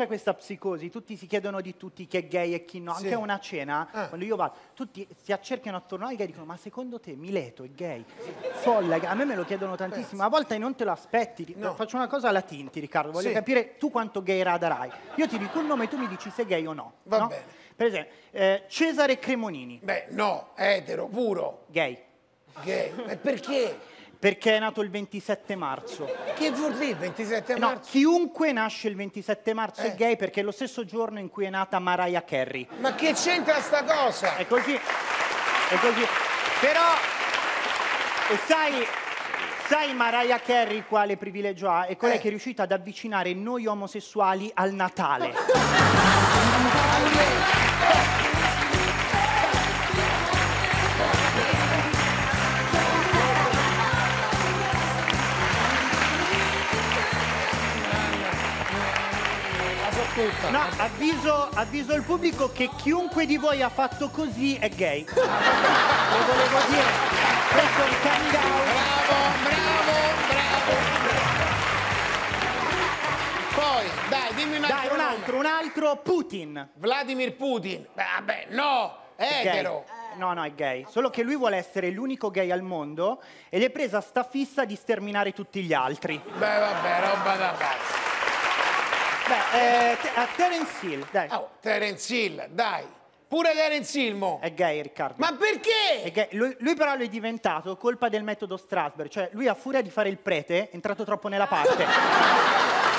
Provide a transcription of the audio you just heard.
c'è questa psicosi, tutti si chiedono di tutti chi è gay e chi no. Sì. Anche a una cena, Ah. quando io vado, tutti si accerchiano attorno ai gay e dicono ma secondo te Mileto è gay? Folle, a me me lo chiedono tantissimo, a volte non te lo aspetti. No. Faccio una cosa alla Tinti, Riccardo, voglio Sì. capire tu quanto gay radar hai. Io ti dico un nome e tu mi dici se è gay o no. Va no? bene. Per esempio, eh, Cesare Cremonini, Beh, no, etero, puro, gay, gay. E perché? Perché è nato il 27 marzo. Che vuol dire il 27 No, marzo? chiunque nasce il 27 marzo Eh. è gay perché è lo stesso giorno in cui è nata Mariah Carey. Ma che c'entra sta cosa? È così, è così. Però, e sai, sai Mariah Carey quale privilegio ha? È quella Eh. che è riuscita ad avvicinare noi omosessuali al Natale. Tutta. No, avviso, avviso il pubblico che chiunque di voi ha fatto così è gay. Lo volevo dire. Questo è un coming out. Bravo, bravo, bravo. Poi, dai, dimmi un altro Dai, un nome. altro, un altro, Putin. Vladimir Putin. Beh, vabbè, no, È etero. Gay. No, no, è gay. Solo che lui vuole essere l'unico gay al mondo ed è presa sta fissa di sterminare tutti gli altri. Beh, vabbè, roba da pazzi. Beh, eh, a Terence Hill, dai. Oh, Terence Hill, dai. Pure Terence Hill, mo. È gay, Riccardo. Ma perché? È gay. Lui, lui però lo è diventato colpa del metodo Strasberg, cioè lui a furia di fare il prete è entrato troppo nella parte.